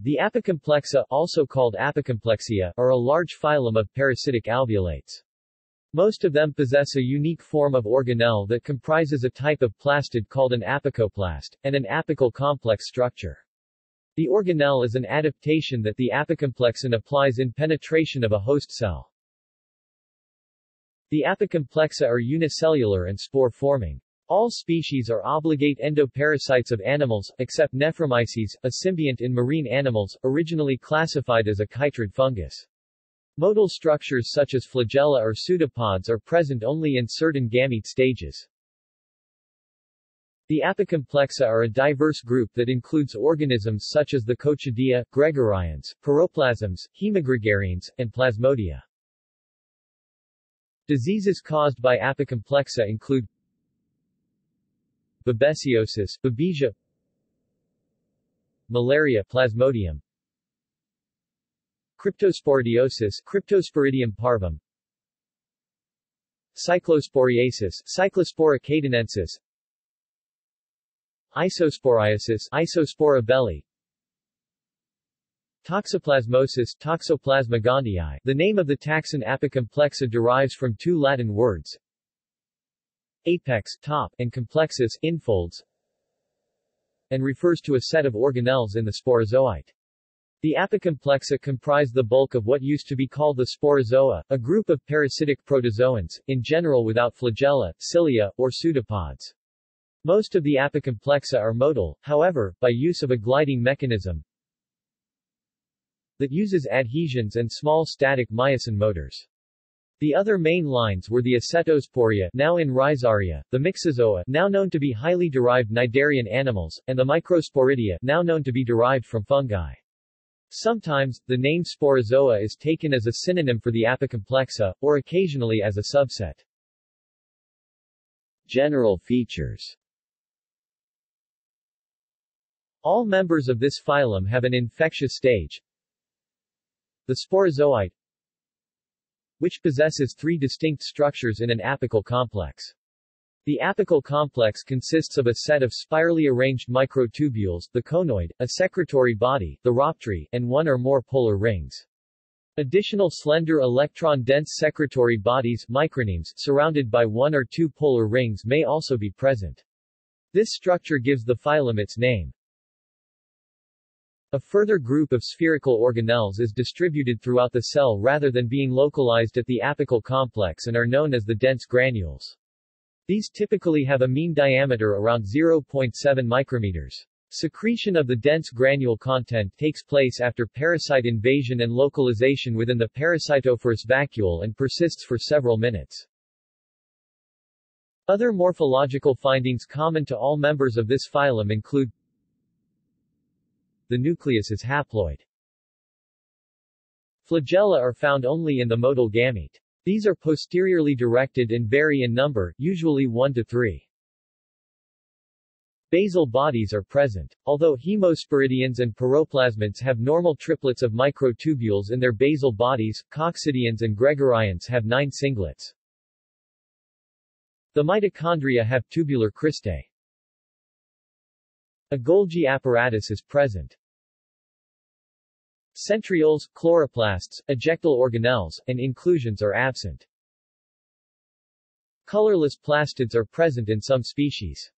The Apicomplexa, also called Apicomplexia, are a large phylum of parasitic alveolates. Most of them possess a unique form of organelle that comprises a type of plastid called an apicoplast, and an apical complex structure. The organelle is an adaptation that the apicomplexan applies in penetration of a host cell. The apicomplexa are unicellular and spore-forming. All species are obligate endoparasites of animals, except Nephromyces, a symbiont in marine animals, originally classified as a chytrid fungus. Motile structures such as flagella or pseudopods are present only in certain gamete stages. The apicomplexa are a diverse group that includes organisms such as the Coccidia, Gregarines, Piroplasms, Hemigregarines, and Plasmodia. Diseases caused by apicomplexa include Babesiosis, Babesia Malaria Plasmodium Cryptosporidiosis Cryptosporidium parvum Cyclosporiasis Cyclospora cayetanensis Isosporiasis Isospora belli Toxoplasmosis Toxoplasma gondii The name of the taxon Apicomplexa derives from two Latin words apex top and complexus infolds and refers to a set of organelles in the sporozoite. The apicomplexa comprise the bulk of what used to be called the sporozoa, a group of parasitic protozoans, in general without flagella, cilia, or pseudopods. Most of the apicomplexa are motile, however, by use of a gliding mechanism that uses adhesins and small static myosin motors. The other main lines were the Acetosporia now in Rhizaria, the Myxozoa now known to be highly derived cnidarian animals, and the Microsporidia now known to be derived from fungi. Sometimes, the name sporozoa is taken as a synonym for the apicomplexa, or occasionally as a subset. General features All members of this phylum have an infectious stage. The sporozoite which possesses three distinct structures in an apical complex. The apical complex consists of a set of spirally arranged microtubules, the conoid, a secretory body, the rhoptry, and one or more polar rings. Additional slender electron-dense secretory bodies micronemes, surrounded by one or two polar rings may also be present. This structure gives the phylum its name. A further group of spherical organelles is distributed throughout the cell rather than being localized at the apical complex and are known as the dense granules. These typically have a mean diameter around 0.7 micrometers. Secretion of the dense granule content takes place after parasite invasion and localization within the parasitophorous vacuole and persists for several minutes. Other morphological findings common to all members of this phylum include the nucleus is haploid. Flagella are found only in the motile gamete. These are posteriorly directed and vary in number, usually 1 to 3. Basal bodies are present. Although hemosporidians and piroplasmids have normal triplets of microtubules in their basal bodies, coccidians and gregarines have nine singlets. The mitochondria have tubular cristae. A Golgi apparatus is present. Centrioles, chloroplasts, ejectile organelles, and inclusions are absent. Colorless plastids are present in some species.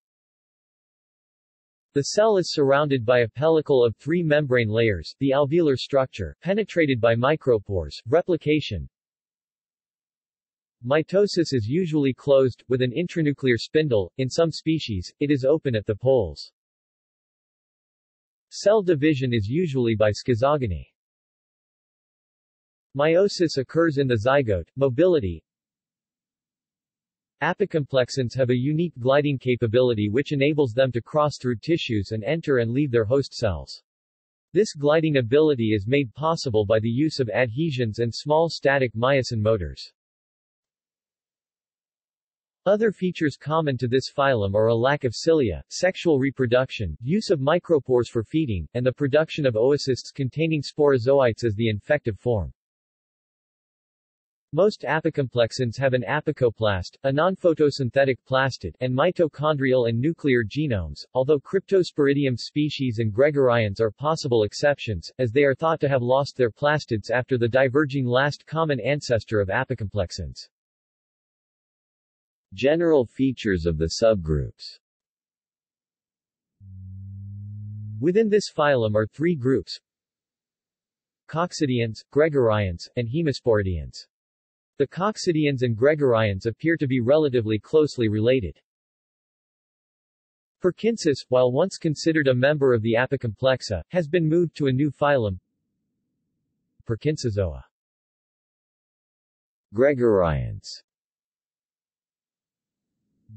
The cell is surrounded by a pellicle of three membrane layers, the alveolar structure, penetrated by micropores, replication. Mitosis is usually closed, with an intranuclear spindle, in some species, it is open at the poles. Cell division is usually by schizogony. Meiosis occurs in the zygote. Mobility Apicomplexans have a unique gliding capability which enables them to cross through tissues and enter and leave their host cells. This gliding ability is made possible by the use of adhesins and small static myosin motors. Other features common to this phylum are a lack of cilia, sexual reproduction, use of micropores for feeding, and the production of oocysts containing sporozoites as the infective form. Most apicomplexans have an apicoplast, a non-photosynthetic plastid, and mitochondrial and nuclear genomes, although Cryptosporidium species and Gregarines are possible exceptions, as they are thought to have lost their plastids after the diverging last common ancestor of apicomplexans. General features of the subgroups Within this phylum are three groups, Coccidians, Gregarines, and Hemosporidians. The Coccidians and Gregarines appear to be relatively closely related. Perkinsus, while once considered a member of the Apicomplexa, has been moved to a new phylum, Perkinsozoa. Gregarines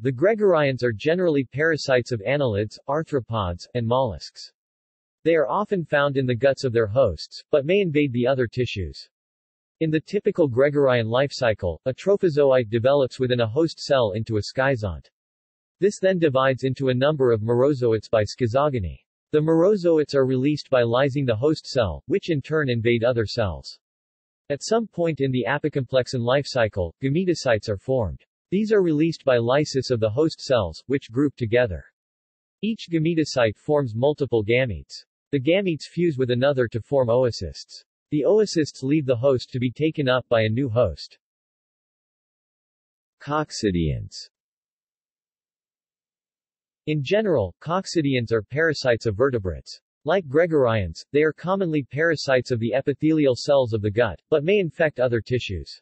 The Gregarines are generally parasites of annelids, arthropods, and mollusks. They are often found in the guts of their hosts, but may invade the other tissues. In the typical Gregarine life cycle, a trophozoite develops within a host cell into a schizont. This then divides into a number of merozoites by schizogony. The merozoites are released by lysing the host cell, which in turn invade other cells. At some point in the apicomplexan life cycle, gametocytes are formed. These are released by lysis of the host cells, which group together. Each gametocyte forms multiple gametes. The gametes fuse with another to form oocysts. The oocysts leave the host to be taken up by a new host. Coccidians In general, coccidians are parasites of vertebrates. Like Gregarines, they are commonly parasites of the epithelial cells of the gut, but may infect other tissues.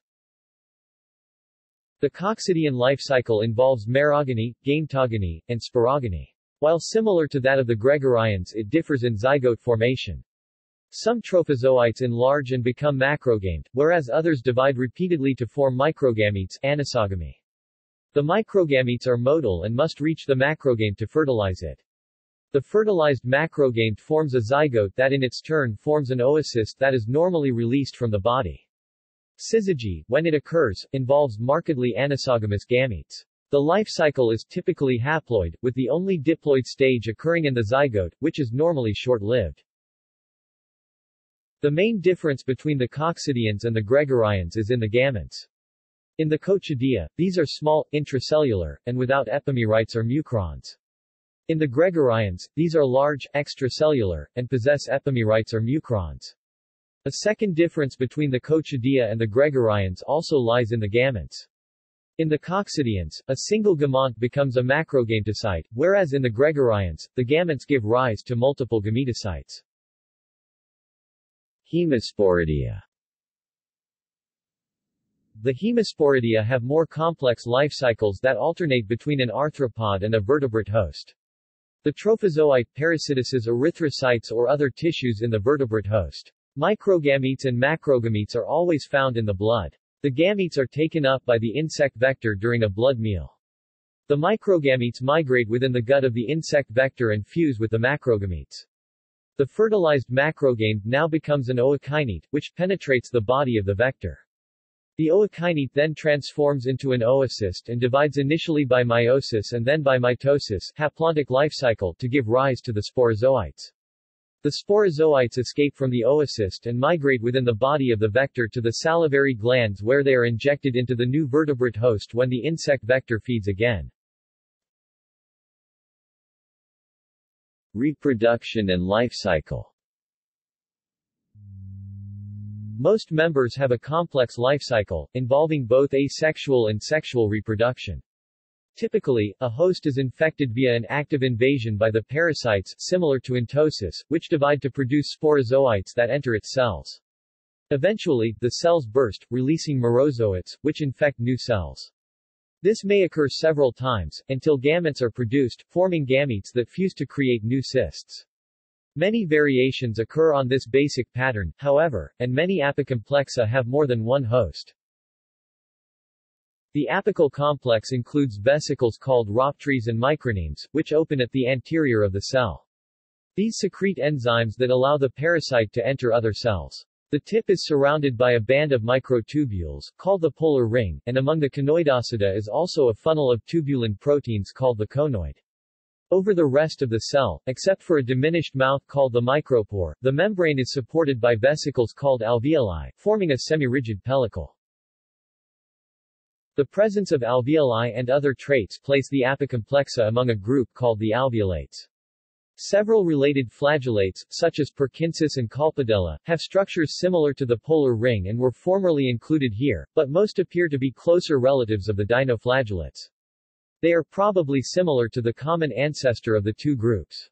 The coccidian life cycle involves merogony, gametogony, and sporogony. While similar to that of the Gregarines it differs in zygote formation. Some trophozoites enlarge and become macrogamete, whereas others divide repeatedly to form microgametes anisogamy. The microgametes are motile and must reach the macrogamete to fertilize it. The fertilized macrogamete forms a zygote that in its turn forms an oocyst that is normally released from the body. Syzygy, when it occurs, involves markedly anisogamous gametes. The life cycle is typically haploid, with the only diploid stage occurring in the zygote, which is normally short-lived. The main difference between the coccidians and the gregarines is in the gametes. In the coccidia, these are small, intracellular, and without epimerites or mucrons. In the gregarines, these are large, extracellular, and possess epimerites or mucrons. A second difference between the coccidia and the gregarines also lies in the gametes. In the coccidians, a single gamete becomes a macrogametocyte, whereas in the gregarines, the gametes give rise to multiple gametocytes. Hemosporidia The Hemosporidia have more complex life cycles that alternate between an arthropod and a vertebrate host. The trophozoite parasitoses erythrocytes or other tissues in the vertebrate host. Microgametes and macrogametes are always found in the blood. The gametes are taken up by the insect vector during a blood meal. The microgametes migrate within the gut of the insect vector and fuse with the macrogametes. The fertilized macrogamete now becomes an ookinete, which penetrates the body of the vector. The ookinete then transforms into an oocyst and divides initially by meiosis and then by mitosis haplontic life cycle to give rise to the sporozoites. The sporozoites escape from the oocyst and migrate within the body of the vector to the salivary glands where they are injected into the new vertebrate host when the insect vector feeds again. Reproduction and life cycle Most members have a complex life cycle, involving both asexual and sexual reproduction. Typically, a host is infected via an active invasion by the parasites, similar to entosis, which divide to produce sporozoites that enter its cells. Eventually, the cells burst, releasing merozoites, which infect new cells. This may occur several times, until gametes are produced, forming gametes that fuse to create new cysts. Many variations occur on this basic pattern, however, and many apicomplexa have more than one host. The apical complex includes vesicles called rhoptries and micronemes, which open at the anterior of the cell. These secrete enzymes that allow the parasite to enter other cells. The tip is surrounded by a band of microtubules, called the polar ring, and among the conoidosida is also a funnel of tubulin proteins called the conoid. Over the rest of the cell, except for a diminished mouth called the micropore, the membrane is supported by vesicles called alveoli, forming a semi-rigid pellicle. The presence of alveoli and other traits place the apicomplexa among a group called the alveolates. Several related flagellates, such as Perkinsus and Colpodella, have structures similar to the polar ring and were formerly included here, but most appear to be closer relatives of the dinoflagellates. They are probably similar to the common ancestor of the two groups.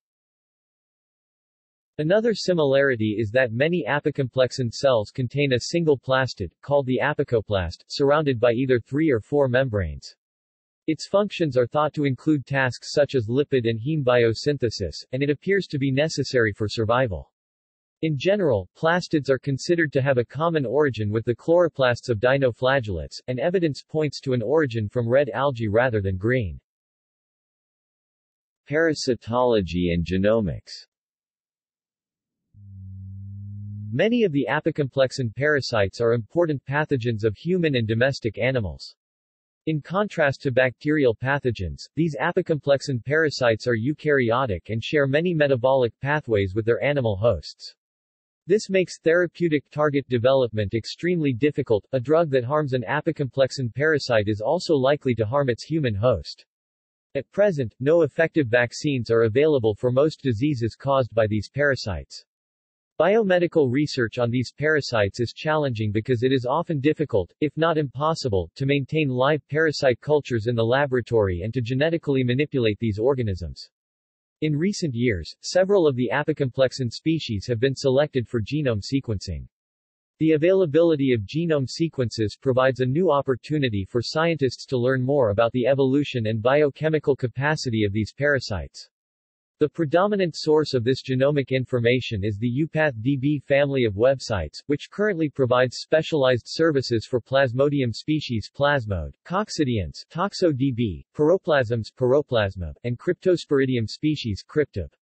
Another similarity is that many apicomplexan cells contain a single plastid, called the apicoplast, surrounded by either three or four membranes. Its functions are thought to include tasks such as lipid and heme biosynthesis, and it appears to be necessary for survival. In general, plastids are considered to have a common origin with the chloroplasts of dinoflagellates, and evidence points to an origin from red algae rather than green. Parasitology and genomics Many of the apicomplexan parasites are important pathogens of human and domestic animals. In contrast to bacterial pathogens, these apicomplexan parasites are eukaryotic and share many metabolic pathways with their animal hosts. This makes therapeutic target development extremely difficult. A drug that harms an apicomplexan parasite is also likely to harm its human host. At present, no effective vaccines are available for most diseases caused by these parasites. Biomedical research on these parasites is challenging because it is often difficult, if not impossible, to maintain live parasite cultures in the laboratory and to genetically manipulate these organisms. In recent years, several of the apicomplexan species have been selected for genome sequencing. The availability of genome sequences provides a new opportunity for scientists to learn more about the evolution and biochemical capacity of these parasites. The predominant source of this genomic information is the EuPathDB family of websites, which currently provides specialized services for Plasmodium species PlasmoDB, Coccidians ToxoDB, Piroplasms PiroplasmaDB, and Cryptosporidium species CryptoDB.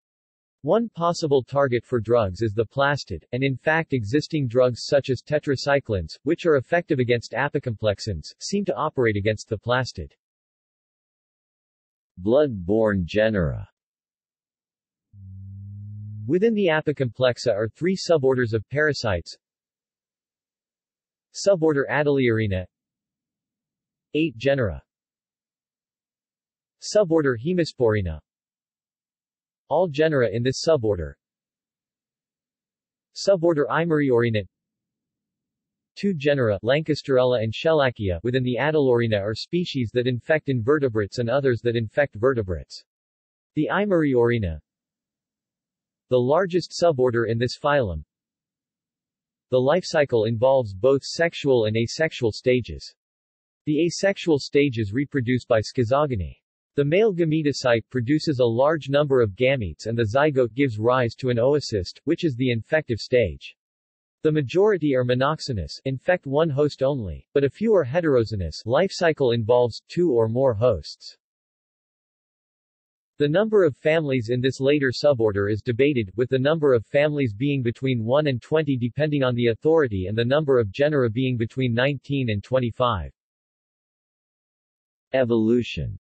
One possible target for drugs is the plastid, and in fact existing drugs such as tetracyclines, which are effective against apicomplexans, seem to operate against the plastid. Blood-borne genera Within the apicomplexa are three suborders of parasites. Suborder Adeleorina 8 genera. Suborder Hemosporina All genera in this suborder. Suborder Eimeriorina Two genera, Lankesterella and Schellackia, within the Adeleorina are species that infect invertebrates and others that infect vertebrates. The Eimeriorina, the largest suborder in this phylum. The life cycle involves both sexual and asexual stages. The asexual stages reproduce by schizogony. The male gametocyte produces a large number of gametes and the zygote gives rise to an oocyst, which is the infective stage. The majority are monoxenous, infect one host only, but a few are heteroxenous life cycle involves two or more hosts. The number of families in this later suborder is debated, with the number of families being between 1 and 20 depending on the authority and the number of genera being between 19 and 25. Evolution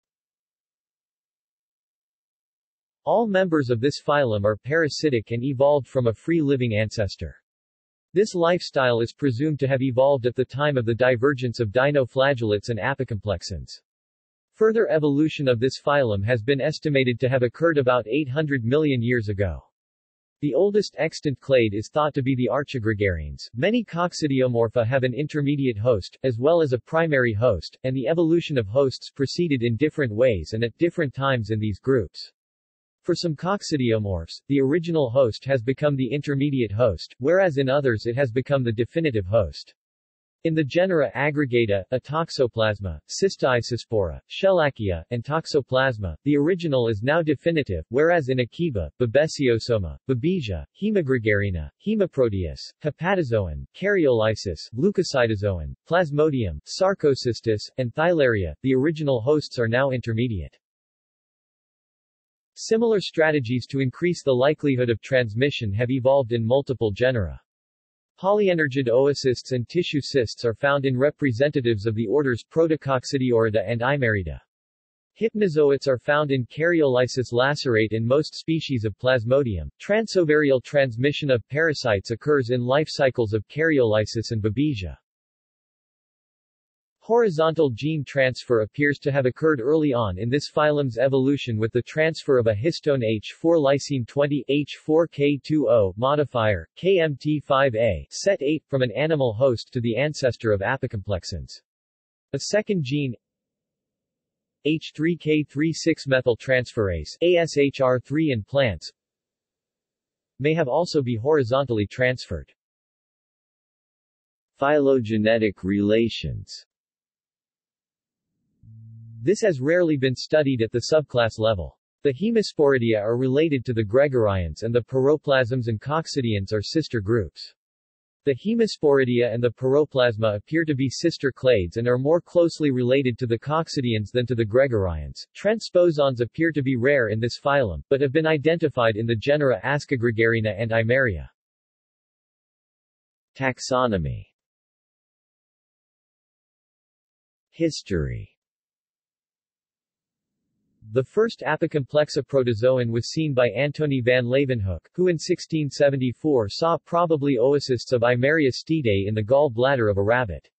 All members of this phylum are parasitic and evolved from a free-living ancestor. This lifestyle is presumed to have evolved at the time of the divergence of dinoflagellates and apicomplexans. Further evolution of this phylum has been estimated to have occurred about 800 million years ago. The oldest extant clade is thought to be the archigregarines. Many coccidiomorpha have an intermediate host, as well as a primary host, and the evolution of hosts proceeded in different ways and at different times in these groups. For some coccidiomorphs, the original host has become the intermediate host, whereas in others it has become the definitive host. In the genera Aggregata, Atoxoplasma, Cystoisospora, Schellackia, and Toxoplasma, the original is now definitive, whereas in Akiba, Babesiosoma, Babesia, Hemigregarina, Hemoproteus, Hepatozoon, Karyolysus, Leucocytozoon, Plasmodium, Sarcocystis, and Theileria, the original hosts are now intermediate. Similar strategies to increase the likelihood of transmission have evolved in multiple genera. Polyenergid oocysts and tissue cysts are found in representatives of the orders Protococcidiorida and Eimeriida. Hypnozoites are found in Karyolysus lacertae in most species of Plasmodium. Transovarial transmission of parasites occurs in life cycles of Karyolysus and Babesia. Horizontal gene transfer appears to have occurred early on in this phylum's evolution with the transfer of a histone H4 lysine 20 H4K20 modifier, KMT5A, set 8, from an animal host to the ancestor of apicomplexans. A second gene, H3K36-methyltransferase ASHR3 in plants, may have also be horizontally transferred. Phylogenetic relations this has rarely been studied at the subclass level. The Hemosporidia are related to the Gregarines and the Piroplasms and Coccidians are sister groups. The Hemosporidia and the Piroplasma appear to be sister clades and are more closely related to the Coccidians than to the Gregarines. Transposons appear to be rare in this phylum, but have been identified in the genera Ascogregarina and Eimeria. Taxonomy History the first Apicomplexa protozoan was seen by Antony van Leeuwenhoek, who in 1674 saw probably oocysts of Eimeria stiedae in the gall bladder of a rabbit.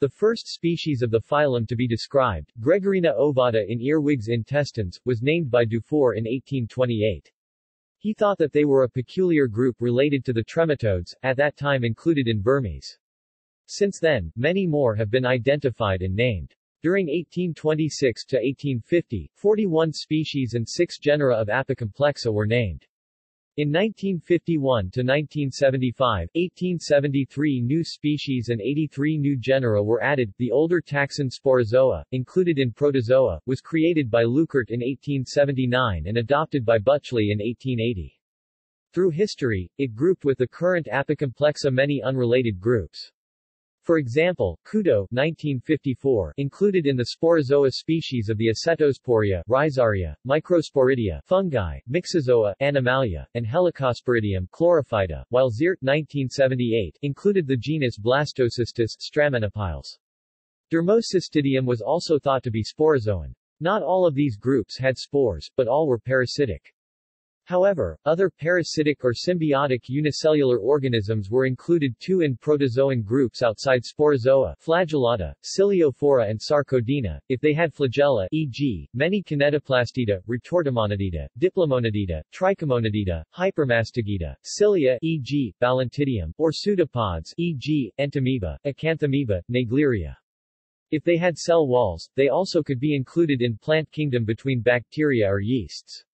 The first species of the phylum to be described, Gregarina ovata in earwigs intestines, was named by Dufour in 1828. He thought that they were a peculiar group related to the trematodes, at that time included in Vermes. Since then, many more have been identified and named. During 1826 to 1850, 41 species and 6 genera of Apicomplexa were named. In 1951 to 1975, 1873 new species and 83 new genera were added. The older taxon Sporozoa, included in Protozoa, was created by Leuckart in 1879 and adopted by Bütschli in 1880. Through history, it grouped with the current Apicomplexa many unrelated groups. For example, Kudo 1954 included in the Sporozoa species of the Acetosporea, Rhizaria, Microsporidia, fungi, Myxozoa, Animalia, and Helicosporidium, Chlorophyta, while Zierdt 1978 included the genus Blastocystis, Stramenopiles. Dermocystidium was also thought to be sporozoan. Not all of these groups had spores, but all were parasitic. However, other parasitic or symbiotic unicellular organisms were included too in protozoan groups outside Sporozoa, Flagellata, Ciliophora and Sarcodina, if they had flagella e.g., many Kinetoplastida, Retortomonadida, Diplomonadida, Trichomonadida, Hypermastigida, cilia e.g., Balantidium, or pseudopods e.g., Entamoeba, Acanthamoeba, Naegleria. If they had cell walls, they also could be included in plant kingdom between bacteria or yeasts.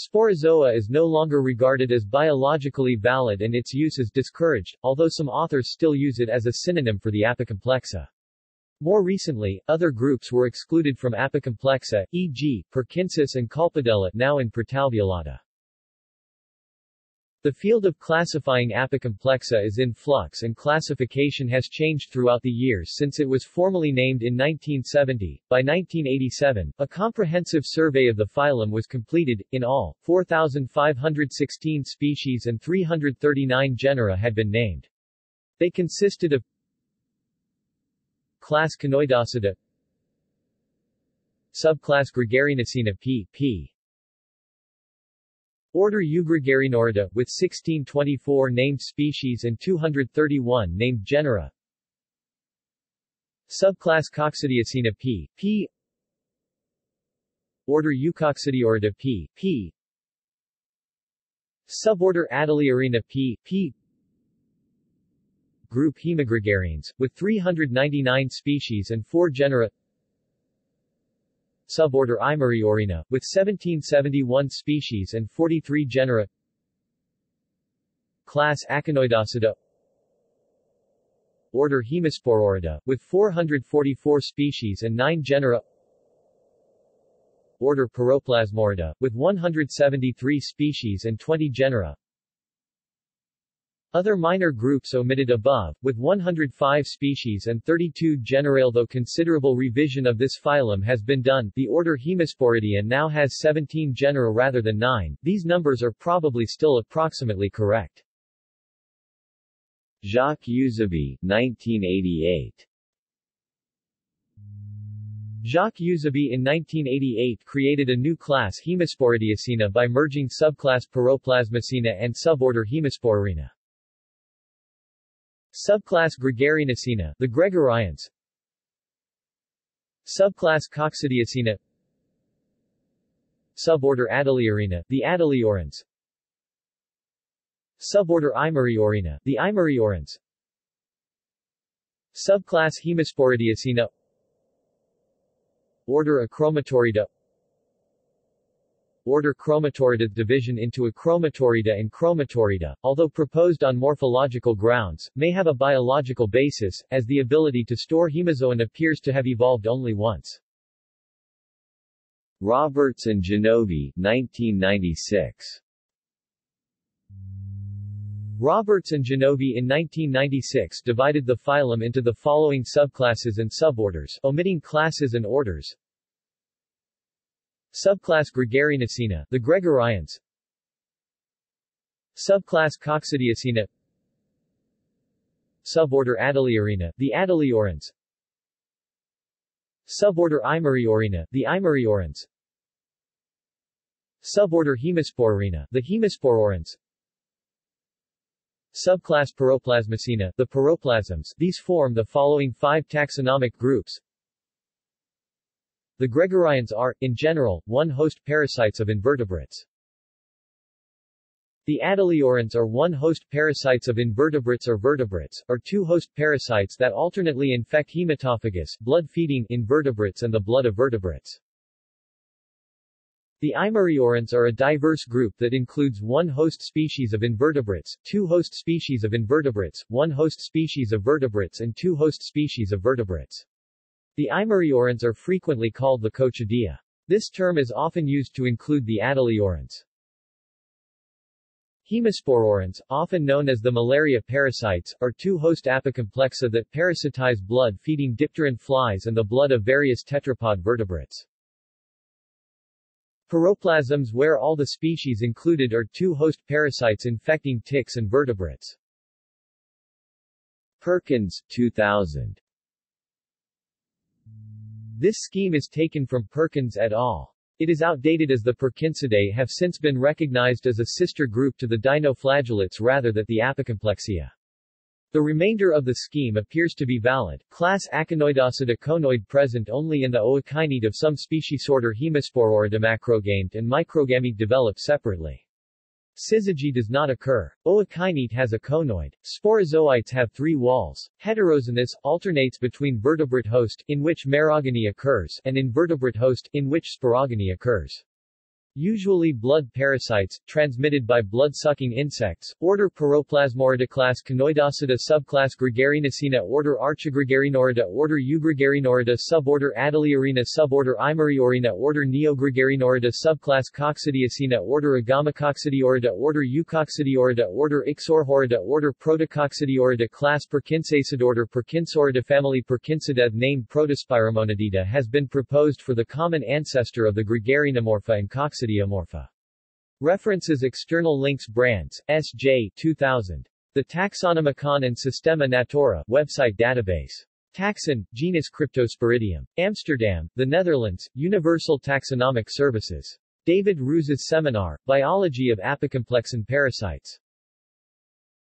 Sporozoa is no longer regarded as biologically valid and its use is discouraged, although some authors still use it as a synonym for the apicomplexa. More recently, other groups were excluded from apicomplexa, e.g., Perkinsus and Colpodella now in Protalveolata. The field of classifying apicomplexa is in flux and classification has changed throughout the years since it was formally named in 1970. By 1987, a comprehensive survey of the phylum was completed. In all, 4,516 species and 339 genera had been named. They consisted of Class Conoidasida Subclass Gregarinacina p. p. Order Eugregarinorida, with 1624 named species and 231 named genera. Subclass Coccidiacina p. p. Order Eucoccidiorida p. p. Suborder Adeleorina p. p. Group Hemigregarians, with 399 species and 4 genera suborder Eimeriorina, with 1771 species and 43 genera. Class Aconoidasida Order Hemospororida, with 444 species and 9 genera. Order Piroplasmorida, with 173 species and 20 genera other minor groups omitted above, with 105 species and 32 genera. Though considerable revision of this phylum has been done, the order Hemosporidia now has 17 genera rather than 9. These numbers are probably still approximately correct. Jacques Euzéby, 1988 Jacques Euzéby in 1988 created a new class Hemosporidiacina by merging subclass Piroplasmacina and suborder Hemospororina. Subclass Gregarinasina, the Gregarines. Subclass Coccidiacina. Suborder Adeleorina, the Adeleorans Suborder Eimeriorina, the Eimeriorans Subclass Hemosporidiacina Order Achromatorida Order Chromatorida division into Achromatorida and Chromatorida, although proposed on morphological grounds, may have a biological basis, as the ability to store hemozoin appears to have evolved only once. Roberts and Janovy, 1996. Roberts and Janovy in 1996 divided the phylum into the following subclasses and suborders, omitting classes and orders. Subclass Gregarinasina, the Gregarines. Subclass Coccidiacina. Suborder Adeleorina, the Adeleorans Suborder Eimeriorina, the Eimeriorans Suborder Hemospororina, the Hemospororans Subclass Piroplasmacina, the Piroplasms these form the following five taxonomic groups the gregarines are, in general, one-host parasites of invertebrates. The Adeleorans are one-host parasites of invertebrates or vertebrates, or two-host parasites that alternately infect hematophagous blood-feeding invertebrates and the blood of vertebrates. The Eimeriorans are a diverse group that includes one host species of invertebrates, two host species of invertebrates, one host species of vertebrates and two host species of vertebrates. The Eimeriorans are frequently called the Coccidia. This term is often used to include the Adeleorans. Hemospororans, often known as the malaria parasites, are two-host apicomplexa that parasitize blood-feeding dipteran flies and the blood of various tetrapod vertebrates. Piroplasms where all the species included are two-host parasites infecting ticks and vertebrates. Perkins, 2000. This scheme is taken from Perkins et al. It is outdated as the Perkinsidae have since been recognized as a sister group to the dinoflagellates rather than the Apicomplexia. The remainder of the scheme appears to be valid. Class Aconoidasida conoid present only in the ookinete of some species order Hemospororida macrogamete and microgamete develop separately. Syzygy does not occur. Ookinete has a conoid. Sporozoites have three walls. Heteroxenous alternates between vertebrate host, in which merogony occurs, and invertebrate host, in which sporogony occurs. Usually blood parasites, transmitted by blood-sucking insects, order Piroplasmorida class Conoidosida subclass Gregarinasina order Archigregarinorida. Order Eugregarinorida suborder Adeleorina suborder Eimeriorina order Neogregarinorida subclass Coccidiacina. Order Agamacoccidiorida order Eucoccidiorida. Order Ixorheorida. Order Protococcidiorida class Perkinsaceae order Perkinsorida family Perkinsidae named Protospiromonadida has been proposed for the common ancestor of the Gregarinomorpha and Coccidia References External links Brands, S.J. 2000. The Taxonomicon and Systema Naturae website database. Taxon, genus Cryptosporidium. Amsterdam, the Netherlands, Universal Taxonomic Services. David Roos's Seminar, Biology of Apicomplexan Parasites.